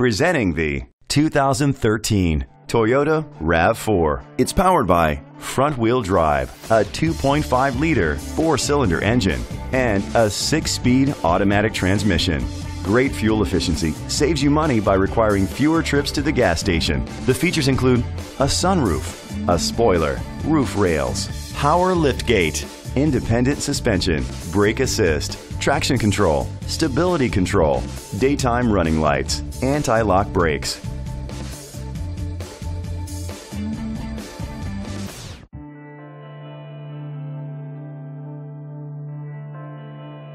Presenting the 2013 Toyota RAV4. It's powered by front wheel drive, a 2.5 liter four cylinder engine, and a six speed automatic transmission. Great fuel efficiency saves you money by requiring fewer trips to the gas station. The features include a sunroof, a spoiler, roof rails, power liftgate, independent suspension, brake assist, traction control, stability control, daytime running lights, anti-lock brakes.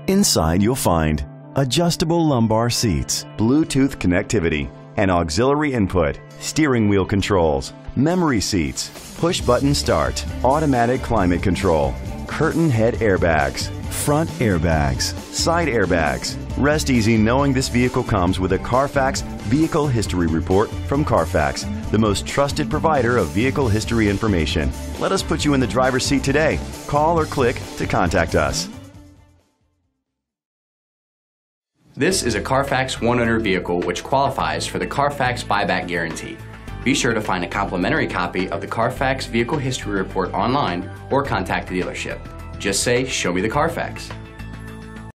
Inside you'll find adjustable lumbar seats, Bluetooth connectivity, an auxiliary input, steering wheel controls, memory seats, push button start, automatic climate control, curtain head airbags, front airbags, side airbags. Rest easy knowing this vehicle comes with a Carfax Vehicle History Report from Carfax, the most trusted provider of vehicle history information. Let us put you in the driver's seat today. Call or click to contact us. This is a Carfax one owner vehicle which qualifies for the Carfax buyback guarantee. Be sure to find a complimentary copy of the Carfax Vehicle History Report online or contact the dealership. Just say, Show me the Carfax.